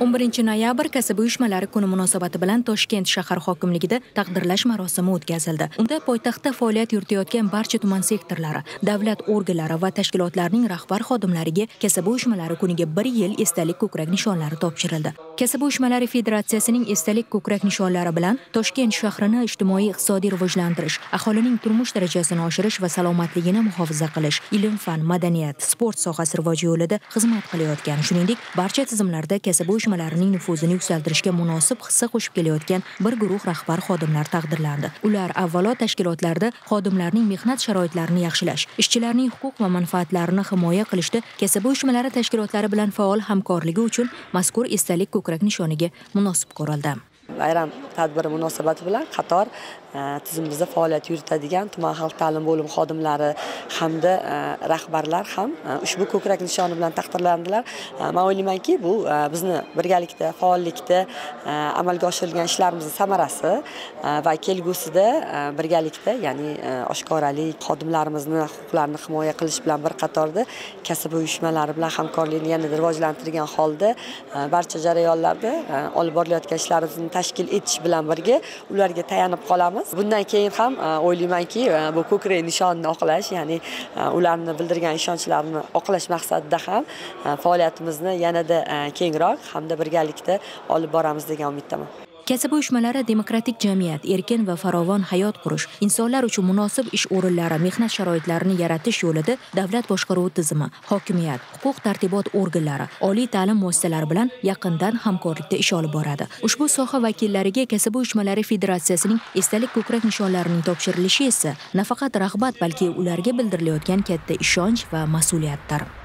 11 noyabr kasb uyushmalari kuni munosabati bilan toshkent shahar hokimligida taqdirlash marosimi o'tkazildi. Unda poytaxtda faoliyat yuritayotgan barcha tuman sektorlari davlat organlari va tashkilotlarning rahbar xodimlariga kasb uyushmalari kuniga bir yil esdalik ko'krak nishonlari topshirildi. Kasaba uyushmalari federatsiyasining esdalik ko'krak nishonlari bilan toshkent shahrini ijtimoiy iqtisodiy rivojlantirish aholining turmush darajasini oshirish va salomatligini muhofaza qilish ilm fan madaniyat sport sohasi rivoji yo'lida xizmat qilayotgan. Shuningdek barcha tizimlarda kasaba uyushmalarining nufuzini yuksaltirishga munosib hissa qo'shib kelayotgan bir guruh rahbar xodimlar taqdirlandi. Ular avvalo tashkilotlarda xodimlarning mehnat sharoitlarini yaxshilash ishchilarning huquq va manfaatlarini himoya qilishda kasaba uyushmalari tashkilotlari bilan faol hamkorligi uchun mazkur esdalik ko'krak nishoniga munosib ko'rildi bayram tadbiri munosabati bilan qator e, tizimimizda faoliyat yuritadigan tuman xalq ta'limi bo'limi xodimlari hamda e, rahbarlar ham e, ushbu ko'krak nishoni bilan taqdirlandilar. Man o'ylaymanki bu bizni birgalikda faollikda amalga oshirilgan ishlarimizni samarasi va kelgusida birgalikda ya'ni oshkoralik xodimlarimizni huquqlarini himoya qilish bilan bir qatorda kasb uyushmalari bilan hamkorlikni yanada rivojlantirgan holda barcha jarayonlarda olib borilayotgan ishlarimizni tashkil etish bilan birga ularga tayanib qolamiz. Bundan keyin ham e, o'ylaymanki e, bu ko'krak nishonni oqlash ya'ni e, ularni bildirgan ishonchlarini oqlash maqsadida ham faoliyatimizni yanada kengroq hamda birgalikda olib boramiz degan umiddaman. Kasaba uyushmalari demokratik jamiyat erkin va farovon hayot qurish insonlar uchun munosib ish o'rinlari mehnat sharoitlarini yaratish yo'lida davlat boshqaruvi tizimi hokimiyat huquq tartibot organlari oliy ta'lim muassasalari bilan yaqindan hamkorlikda ish olib boradi. Ushbu soha vakillariga kasaba uyushmalari federatsiyasining esdalik ko'krak nishonlarining topshirilishi esa nafaqat rag'bat balki ularga bildirilayotgan katta ishonch va mas'uliyatdir.